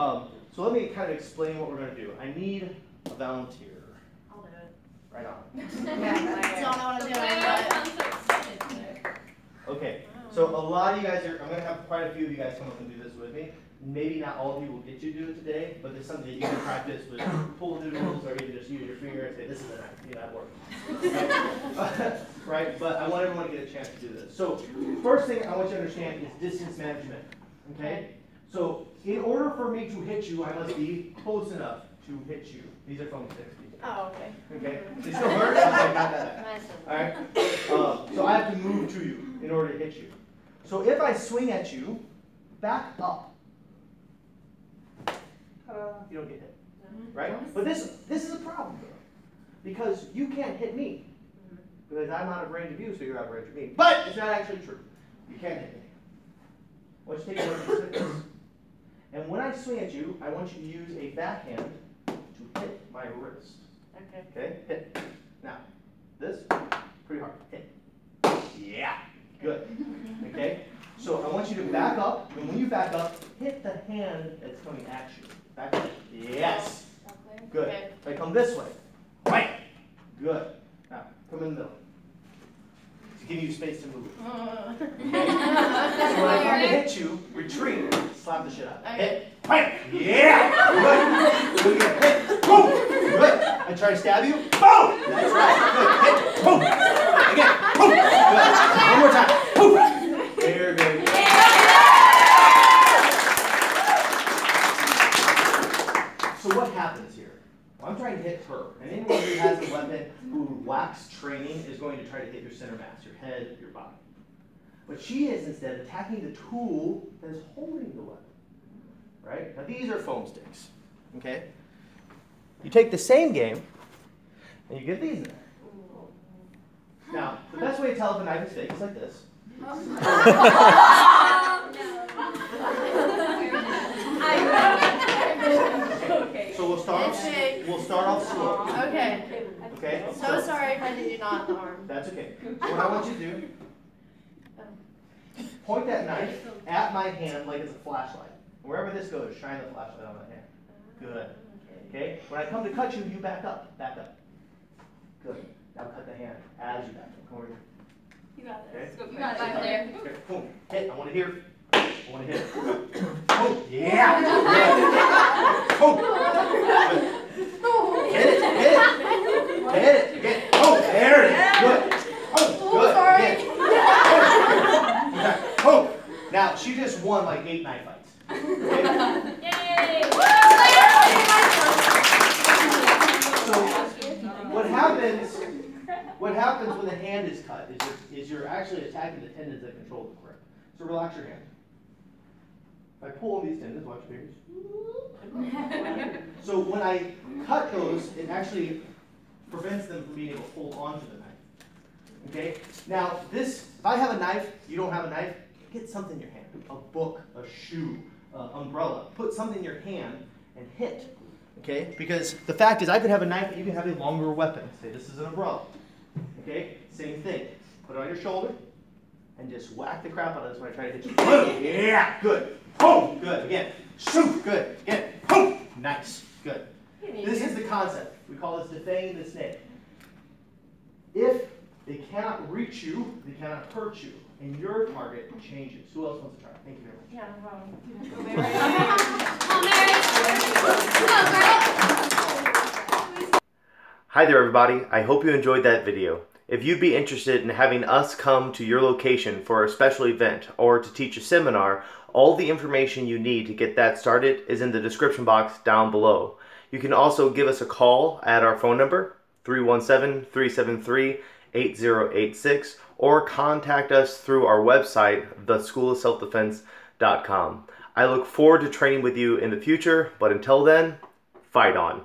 Um, so let me kind of explain what we're going to do. I need a volunteer. I'll do it. Right on. Yeah, don't know what I'm doing, but. Okay, so a lot of you guys are, I'm going to have quite a few of you guys come up and do this with me. Maybe not all of you will get you to do it today, but there's something that you can practice with pull noodles or even just use your finger and say, this is a knife, you know, that works. right, but I want everyone to get a chance to do this. So first thing I want you to understand is distance management, okay? So in order for me to hit you, I must be close enough to hit you. These are foam sticks. Oh, okay. Okay, they still hurt? Okay, got that. Alright, um, uh, so I have to move to you in order to hit you. So if I swing at you, back up. Uh, you don't get hit, mm-hmm. right? But this this is a problem though, because you can't hit me mm-hmm. because I'm out of range of you, so you're out of range of me. But it's not actually true. You can't hit me. I want you to take a look at this. And when I swing at you, I want you to use a backhand to hit my wrist. Okay. Okay, hit. Now, this, pretty hard. Hit. Yeah, good. Okay, so I want you to back up, and when you back up, hit the hand that's coming at you. Back up. Yes. Good. Okay. If I come this way, right. Good. Now, come in the middle. To give you space to move. Uh, So when I come to hit you, retreat, slap the shit out. Hit, bam, yeah, good. Good again. Hit, boom, good. I try to stab you, boom. That's right. Good. Hit, boom. Again, boom. Good. One more time. Boom. Very good. So what happens here? Well, I'm trying to hit her, and anyone who has a weapon who lacks training is going to try to hit your center mass, your head, your body. But she is instead attacking the tool that is holding the weapon. Right? Now these are foam sticks. Okay? You take the same game and you get these in there. Now, the best way to tell if a knife is fake is like this. Okay. So we'll start off we'll start off slow. Okay. Okay? So sorry if I did you not harm. That's okay. So what I want you to do, point that knife at my hand like it's a flashlight. Wherever this goes, shine the flashlight on my hand. Good. Okay? When I come to cut you, you back up. Back up. Good. Now cut the hand as you back up. Come over here. You got Okay? You got it back there. Okay. Boom. Hit. I want to hear. I want to hit. Boom. Yeah. Good. Boom. Hit it. Hit it. Hit it. Again. Boom. There it is. Good. Boom. Good. sorry. Again. Boom. Okay. Boom. Now she just won like eight knife fights. Yay! So what happens? What happens when the hand is cut is you're, is you're actually attacking the tendons that control the grip. So relax your hand. If I pull on these tendons, watch your fingers. So when I cut those, it actually prevents them from being able to hold onto the knife. Okay? Now this, if I have a knife, you don't have a knife, get something in your hand. A book, a shoe, uh, umbrella. Put something in your hand and hit. Okay? Because the fact is, I could have a knife, and you can have a longer weapon. Say this is an umbrella. Okay? Same thing. Put it on your shoulder and just whack the crap out of this when I try to hit you. Boom! Yeah! Good. Boom! Good. Again. Shoot! Good. Again. Boom! Nice. Good. This is the concept. We call this defanging the snake. If they cannot reach you, they cannot hurt you, and your target changes. Who else wants to try? Thank you very much. Yeah, no problem. Hi there everybody, I hope you enjoyed that video. If you'd be interested in having us come to your location for a special event or to teach a seminar, all the information you need to get that started is in the description box down below. You can also give us a call at our phone number, 317-373-8086, or contact us through our website, theschoolofselfdefense.com. I look forward to training with you in the future, but until then, fight on.